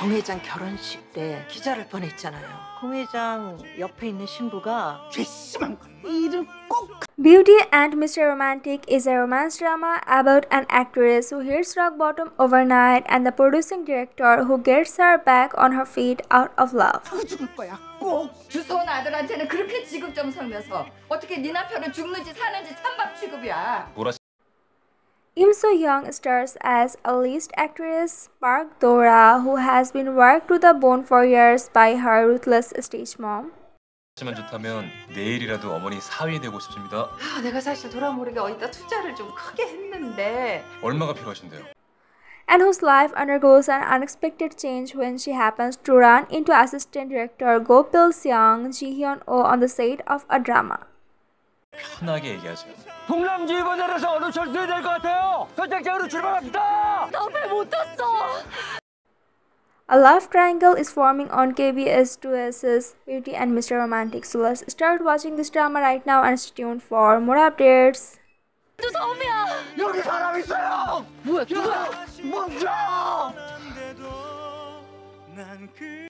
공 회장 결혼식 때 기자를 뻔했잖아요. 공 회장 옆에 있는 신부가 괘씸한 거. 이름 꼭 Beauty and Mr. Romantic is a romance drama about an actress who hits rock bottom overnight and the producing director who gets her back on her feet out of love. 죽을 거야. 꼭. 주소온 아들한테는 그렇게 지급 좀 살면서 어떻게 네 남편은 죽는지 사는지 찬밥 취급이야. Im So Young stars as a lead actress Park Dora, who has been worked to the bone for years by her ruthless stage mom. 하지만 좋다면 내일이라도 어머니 사위 되고 싶습니다. 아, 내가 사실 돌아모르게 어디다 투자를 좀 크게 했는데 얼마가 필요하신데요? and whose life undergoes an unexpected change when she happens to run into assistant director Gopil Seong Ji Hyun Oh on the set of a drama. 편하게 얘기하세요. 동남지 입원 내려서 얼른 철수해야 될 것 같아요. 선착장으로 출발합니다. A love triangle is forming on KBS 2S's Beauty and Mr. Romantic. So let's start watching this drama right now and stay tuned for more updates. 여기 사람 있어요. 뭐야? 누구야? 멈춰. 난 그